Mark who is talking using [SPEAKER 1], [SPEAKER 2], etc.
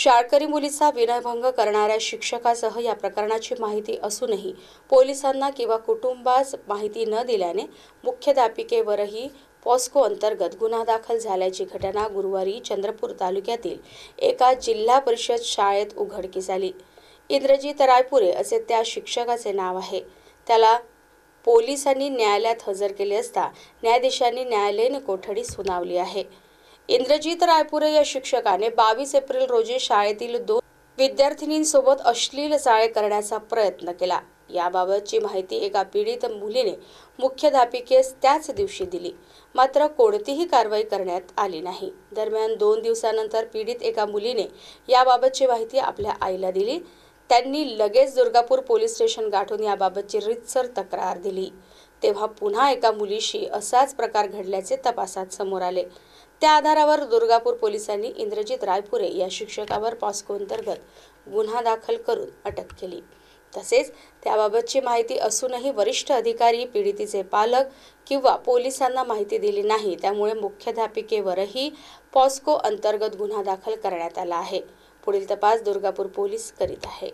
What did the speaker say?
[SPEAKER 1] शाळकरी मुलीचा विनयभंग करणाऱ्या शिक्षकासह या प्रकरणाची माहिती असूनही पोलिसांना किंवा कुटुंबास माहिती न दिल्याने मुख्याध्यापिकेवरही पॉस्को अंतर्गत गुन्हा दाखल झाल्याची घटना गुरुवारी चंद्रपूर तालुक्यातील एका जिल्हा परिषद शाळेत उघडकीस आली. इंद्रजीत रायपुरे असे त्या शिक्षकाचे नाव आहे. त्याला पोलिसांनी न्यायालयात हजर केले असता न्यायाधीशांनी न्यायालयीन कोठडी सुनावली आहे. इंद्रजित रायपुरे या शिक्षकाने बावीस एप्रिल रोजी शाळेतील दोन विद्यार्थिनींसोबत अश्लील चाळे करण्याचा प्रयत्न केला. याबाबतची माहिती एका पीडित मुलीने मुख्याध्यापिकेस त्याच दिवशी दिली. मात्र कोणतीही कारवाई करण्यात आली नाही. दरम्यान दोन दिवसानंतर पीडित एका मुलीने याबाबतची माहिती आपल्या आईला दिली. त्यांनी लगेच दुर्गापूर पोलीस स्टेशन गाठून याबाबतची रितसर तक्रार दिली. तेव्हा पुन्हा एका मुलीशी असाच प्रकार घडल्याचे तपासात समोर आले. त्या आधारावर दुर्गापूर पोलिसांनी इंद्रजित रायपुरे या शिक्षकावर पॉस्को अंतर्गत गुन्हा दाखल करून अटक केली. तसेच त्याबाबतची माहिती असूनही वरिष्ठ अधिकारी पीडितीचे पालक किंवा पोलिसांना माहिती दिली नाही त्यामुळे मुख्याध्यापिकेवरही पॉस्को अंतर्गत गुन्हा दाखल करण्यात आला आहे. पुढील तपास दुर्गापूर पोलीस करीत आहे.